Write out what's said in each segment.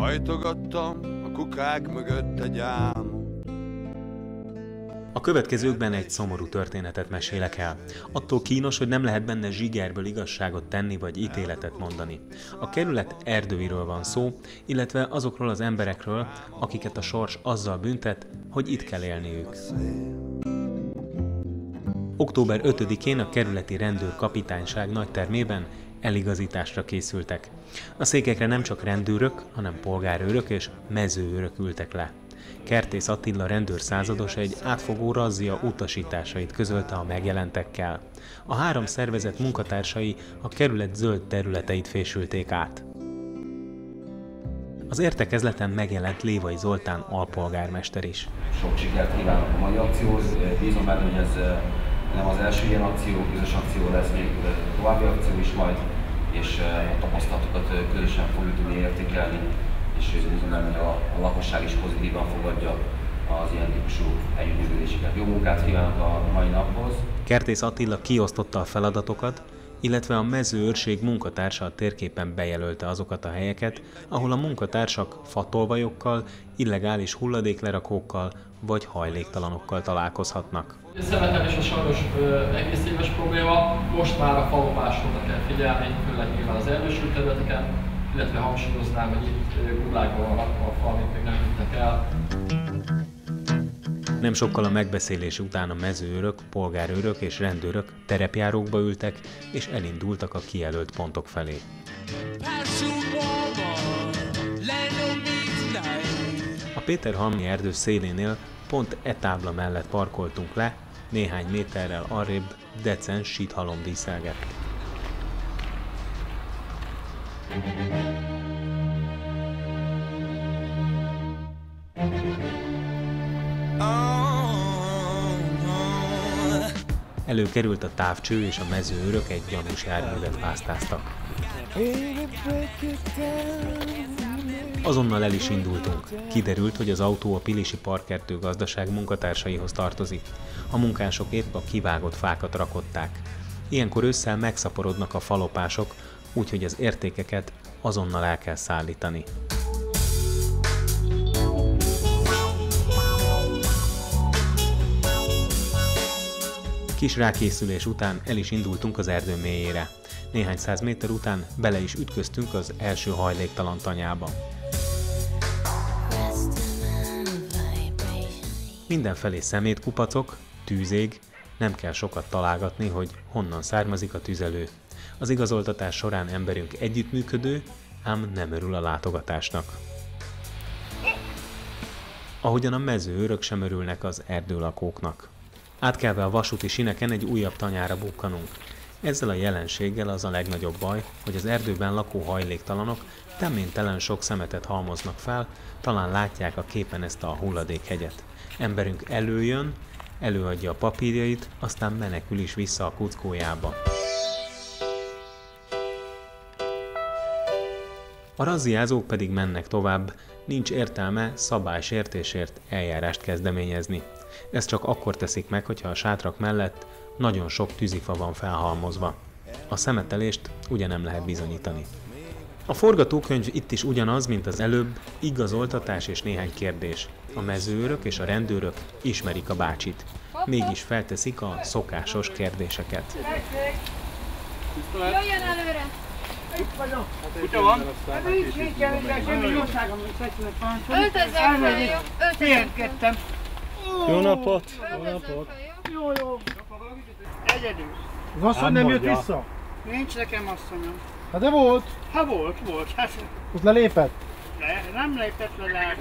Hajtogattam a kukák mögött egy álmot. A következőkben egy szomorú történetet mesélek el. Attól kínos, hogy nem lehet benne zsigerből igazságot tenni vagy ítéletet mondani. A kerület erdőiről van szó, illetve azokról az emberekről, akiket a sors azzal büntet, hogy itt kell élniük. Október 5-én a kerületi rendőrkapitányság nagy termében eligazításra készültek. A székekre nem csak rendőrök, hanem polgárőrök és mezőőrök ültek le. Kertész Attila rendőr százados egy átfogó razzia utasításait közölte a megjelentekkel. A három szervezet munkatársai a kerület zöld területeit fésülték át. Az értekezleten megjelent Lévai Zoltán alpolgármester is. Sok sikert kívánok a mai akcióhoz. Bízom benne, hogy ez nem az első ilyen akció, közös akció lesz, még további akció is majd, és a tapasztalatokat közösen fogjuk tudni értékelni és bízom hogy a, a lakosság is pozitívan fogadja az ilyen típusú együttműködéseket. Jó munkát kívánok a mai naphoz! Kertész Attila kiosztotta a feladatokat, illetve a mezőőrség munkatársa a térképen bejelölte azokat a helyeket, ahol a munkatársak fatolvajokkal, illegális hulladéklerakókkal vagy hajléktalanokkal találkozhatnak. A szemetel és a sajnos egész éves probléma, most már a falopásokra kell figyelni, főleg nyilván az erdősült területeken, illetve hangsúlyoznám, hogy itt gublákban van a fal, amit még nem vittek el. Nem sokkal a megbeszélés után a mezőőrök, polgárőrök és rendőrök terepjárókba ültek, és elindultak a kijelölt pontok felé. A Péter Halmi erdő szélénél pont e tábla mellett parkoltunk le, néhány méterrel arrébb decens síthalom díszelgett. Előkerült a távcső és a mezőőrök egy gyanús járművet pásztáztak. Azonnal el is indultunk. Kiderült, hogy az autó a Pilisi Parkertő gazdaság munkatársaihoz tartozik. A munkások épp a kivágott fákat rakották. Ilyenkor ősszel megszaporodnak a falopások, úgyhogy az értékeket azonnal el kell szállítani. Kis rákészülés után el is indultunk az erdő mélyére. Néhány száz méter után bele is ütköztünk az első hajléktalan tanyába. Mindenfelé szemétkupacok, tűzég, nem kell sokat találgatni, hogy honnan származik a tüzelő. Az igazoltatás során emberünk együttműködő, ám nem örül a látogatásnak. Ahogyan a mezőőrök sem örülnek az erdőlakóknak. Átkelve a vasúti sineken egy újabb tanyára bukkanunk. Ezzel a jelenséggel az a legnagyobb baj, hogy az erdőben lakó hajléktalanok teménytelen sok szemetet halmoznak fel, talán látják a képen ezt a hulladékhegyet. Emberünk előjön, előadja a papírjait, aztán menekül is vissza a kuckójába. A razziázók pedig mennek tovább, nincs értelme szabálysértésért eljárást kezdeményezni. Ezt csak akkor teszik meg, hogyha a sátrak mellett nagyon sok tűzifa van felhalmozva. A szemetelést ugye nem lehet bizonyítani. A forgatókönyv itt is ugyanaz, mint az előbb, igazoltatás és néhány kérdés. A mezőrök és a rendőrök ismerik a bácsit, mégis felteszik a szokásos kérdéseket. Jöjjön előre! Itt vagyok. Kutya van? Hát nincs, nincsen, de semmi jóságom, hogy feszülök parancsolni. Öltözök fel, jó? Öltözök fel. Jó napot! Jó napot! Jó, jó. Egyedül. Az asszony nem jött vissza? Nincs nekem asszonyom. Hát de volt. Hát volt, volt. Hát... Ott lelépett? Le, nem lépett le, lehet.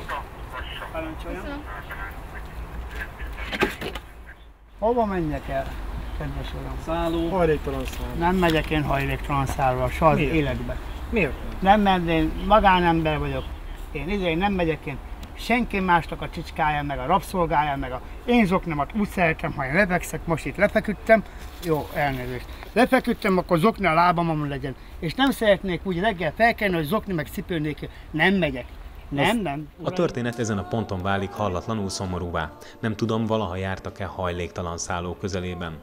Parancsoljon. Hova menjek el? kedves uram. Szálló. Hajléktalan szálló. Nem megyek én hajléktalan szállóra, soha az életbe. Miért? Nem, mert én magánember vagyok. Én izé nem megyek én senki másnak a csicskáján, meg a rabszolgáján, meg a én zoknemat úgy szeretem, ha én lefekszek, most itt lefeküdtem, jó, elnézést. Lefeküdtem, akkor zokni a lábamon legyen. És nem szeretnék úgy reggel felkelni, hogy zokni meg cipő nélkül. Nem megyek. Nem, nem. A történet ezen a ponton válik hallatlanul szomorúvá. Nem tudom, valaha jártak-e hajléktalan szálló közelében.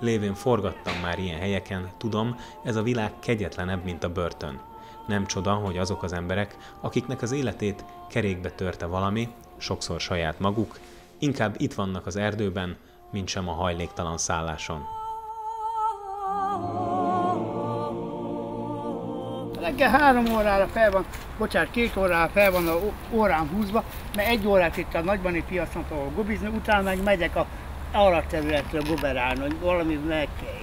Lévén forgattam már ilyen helyeken, tudom, ez a világ kegyetlenebb, mint a börtön. Nem csoda, hogy azok az emberek, akiknek az életét kerékbe törte valami, sokszor saját maguk, inkább itt vannak az erdőben, mint sem a hajléktalan szálláson. Reggel három órára fel van, bocsánat, két órára fel van a órám húzva, mert egy órát itt a nagybani piacon ahol gubizni, utána meg megyek a arra területre goberálni, hogy valami meg kell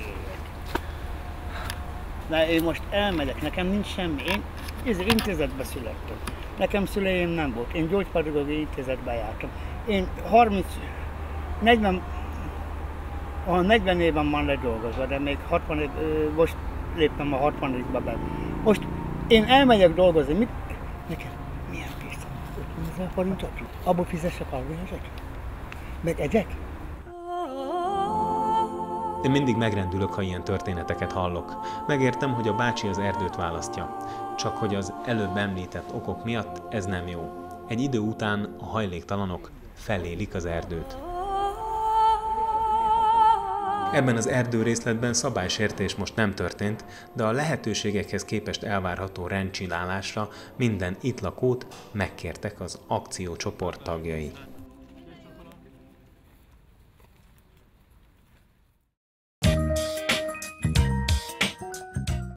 De én most elmegyek, nekem nincs semmi. Én ez intézetbe születtem. Nekem szüleim nem volt. Én gyógypedagógiai intézetbe jártam. Én 30, 40, a 40 éven van ledolgozva, de még 60 év, most léptem a 60 be. Most én elmegyek dolgozni, mit, nekem milyen pénz? 50 ezer forintot? Abból fizessek alvihezek? Meg egyek? Én mindig megrendülök, ha ilyen történeteket hallok. Megértem, hogy a bácsi az erdőt választja. Csak hogy az előbb említett okok miatt ez nem jó. Egy idő után a hajléktalanok felélik az erdőt. Ebben az erdőrészletben szabálysértés most nem történt, de a lehetőségekhez képest elvárható rendcsinálásra minden itt lakót megkértek az akciócsoport tagjai.